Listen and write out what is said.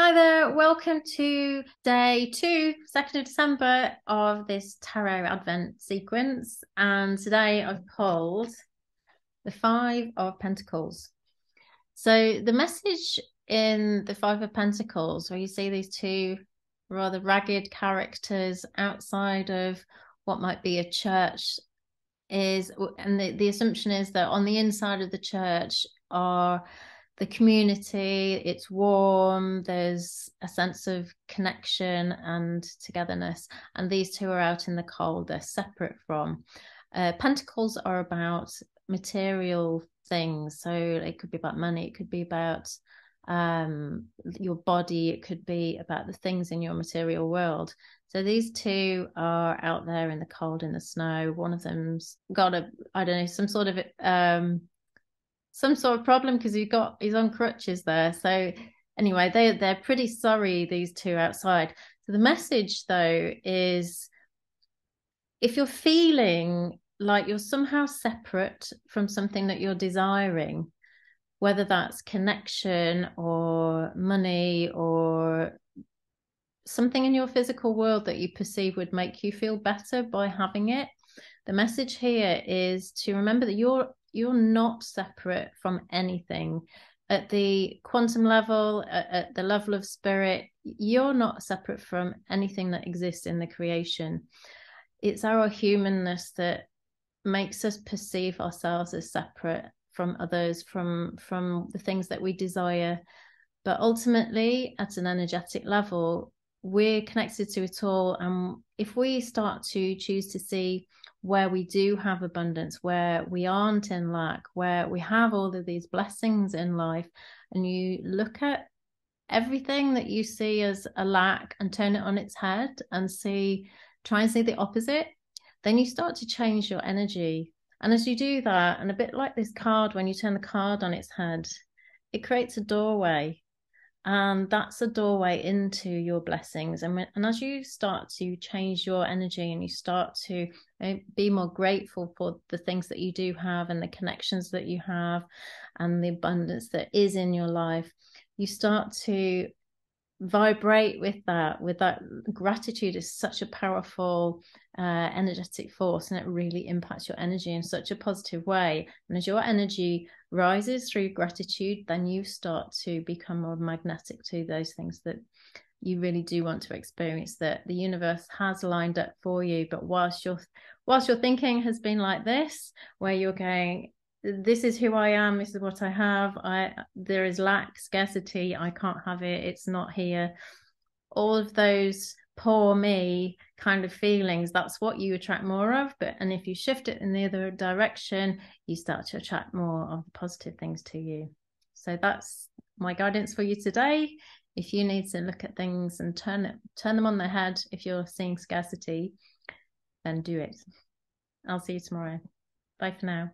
Hi there, welcome to day two, 2nd of December of this Tarot Advent sequence. And today I've pulled the Five of Pentacles. So, the message in the Five of Pentacles, where you see these two rather ragged characters outside of what might be a church, is, and the, the assumption is that on the inside of the church are the community it's warm there's a sense of connection and togetherness and these two are out in the cold they're separate from uh, pentacles are about material things so it could be about money it could be about um, your body it could be about the things in your material world. So these two are out there in the cold in the snow. One of them's got a i don't know some sort of um some sort of problem because he got he's on crutches there. So anyway, they they're pretty sorry these two outside. So the message though is if you're feeling like you're somehow separate from something that you're desiring, whether that's connection or money or something in your physical world that you perceive would make you feel better by having it. The message here is to remember that you're you're not separate from anything. At the quantum level at, at, the level of spirit you're not separate from anything that exists in the creation. It's our humanness that makes us perceive ourselves as separate from others from from the things that we desire. But ultimately at an energetic level we're connected to it all and if we start to choose to see where we do have abundance, where we aren't in lack, where we have all of these blessings in life, and you look at everything that you see as a lack and turn it on its head and see, try and see the opposite, then you start to change your energy. And as you do that, and a bit like this card, when you turn the card on its head, it creates a doorway and that's a doorway into your blessings. And, when, and as you start to change your energy and you start to be more grateful for the things that you do have and the connections that you have and the abundance that is in your life you start to vibrate with that with that gratitude is such a powerful uh, energetic force and it really impacts your energy in such a positive way. And as your energy rises through gratitude then you start to become more magnetic to those things that you really do want to experience that the universe has lined up for you. But whilst your whilst your thinking has been like this where you're going this is who I am, this is what I have. I there is lack, scarcity, I can't have it, it's not here. All of those poor me kind of feelings, that's what you attract more of. But and if you shift it in the other direction, you start to attract more of the positive things to you. So that's my guidance for you today. If you need to look at things and turn it turn them on their head if you're seeing scarcity, then do it. I'll see you tomorrow. Bye for now.